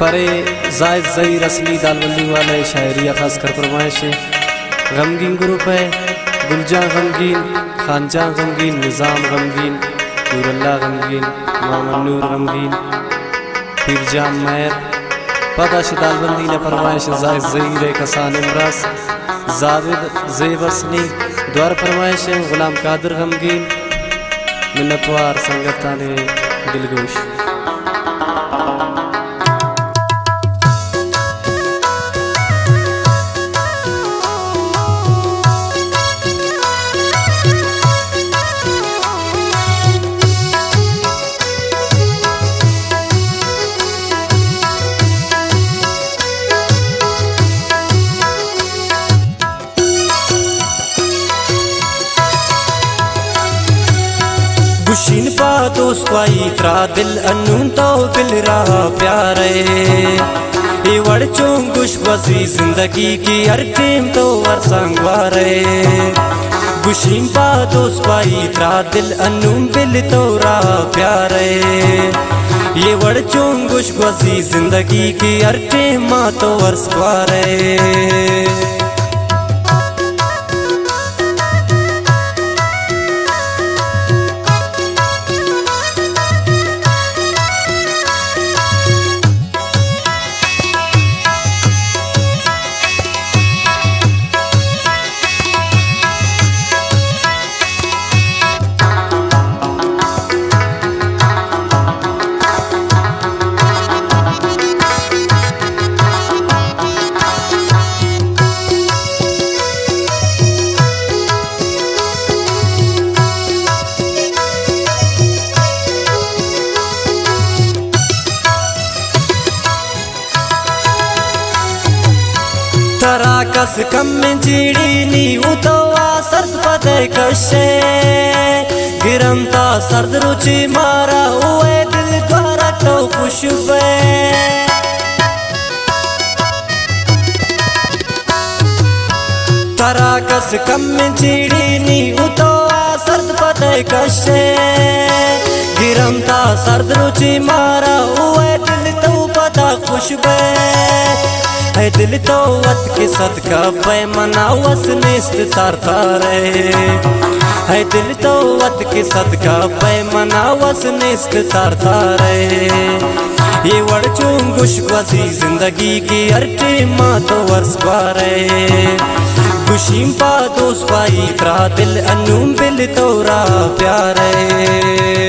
परे जायद जई रसली दालबंदी वाला शायरी खास कर फरमाइश गमगीन ग्रुप है गुलजा गमगीन खानजा गमगीन, निज़ाम गमगीन नूरल्ला गमगीन, मामन नूर गमगीन। फिरजाम मैर पदा दालबंदी ने फरमाइश, जायद जई कसान इमरास, जावेद जेबसनी द्वार फरमाइश गुलाम कादर गमगीन, मिन्नतवार संगताने दिलगोश। गुशीन पा दोस्त पाई त्रा दिल, अनून तो दिल रहा प्यारे। ये वड़ चोंगुश वसी ज़िंदगी की, हर टीम तो वर। संगवारे गुशीन पा दोस्त पाई त्रा दिल, अनून दिल तो रहा प्यारे। ये वड़ चोंगुश वसी ज़िंदगी की, हर टीम तो वर। कस कम जीड़ी नी उतवा सर्द पदे कशे गिरमता सर्द रुचि मारा हुए दिल द्वारा तो खुशबे तरा कस कम जीड़ी नी उतवा सर्द पदे कशे गिरमता सर्द रुचि मारा हुए दिल तो पता खुशबे है दिल तो वत के सदका पे मनावस निस्त तार तारे है दिल तो वत के सदका पे मनावस निस्त तार तारे ये वड़ चुंगुश वसी ज़िंदगी की हर टीमा तो वर्ष बारे। खुशीम पा दोस्त पाई, त्रा दिल अनूम बिल तोरा प्यारे।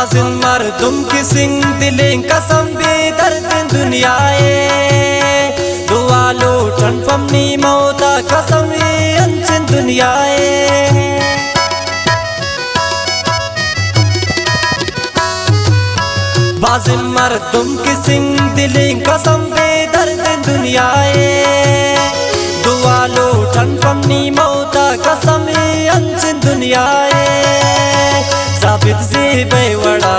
बाजिन मर्दुम की सिंह दिलें कसम भी दर्द दुनियाए दुआ लो ठन पमनी मौता कसम अंचिन दुनियाए बाजिन मर्दुम की सिंह दिलें कसम दर्द दुनियाए दुआ लो ठन पमनी मौता कसम अंचिन दुनियाए साबित से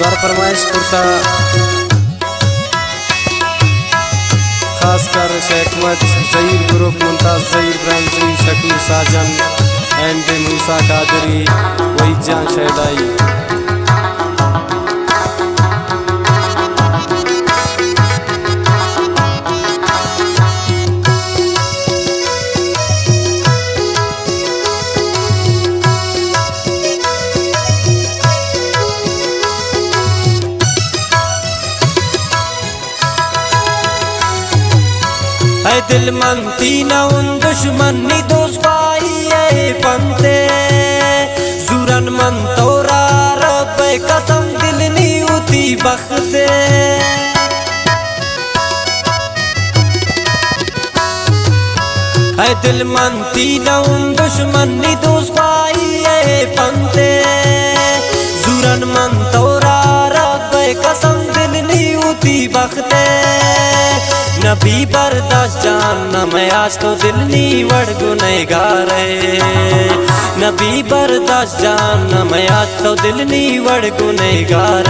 द्वार फरमाइश कुर्ता खासकर शेख मत जहीर ग्रुप मुमताज़ जहीर ब्रांसी शकीर साजन एंड मूसा कादरी वही जान शहदाई दिल मनती न उन दुश्मन नी दोस्त पाई पंते। सुरन मन तोरा रब कसम दिल नी उती बखते। है दिल मनती न उन दुश्मन नी दोस्त पाई पंते। सुरन मन तोरा रब कसम दिल नी उती बखते। नबी बर्दाश्त जान न मैं आज तो दिल वड़ गुनहगार नबी बर्दाश्त जान न मैं आज तो दिल वड़ गुनहगार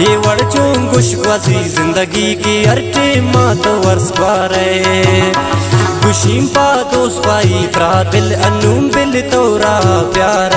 ये वड़ चूंगुश वसी ज़िंदगी की अर्टे माँ तो वर्ष पार खुशीम पा दोस्त पाई फ्रा दिल, अनूम बिल तोरा प्यार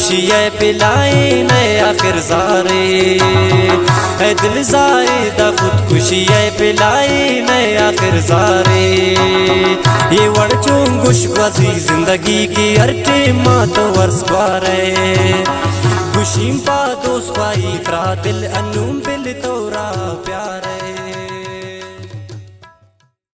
है पिलाए नए आखिर जारे है दिल जायदा खुदकुशी है पिलाए नए आखिर जारे ये वड़ चुंगुश वसी ज़िंदगी की अर्टे माँ तो वर्ष बारे खुशी पा दोस्त पाई दिल, अनूम बिल, तोरा प्यारे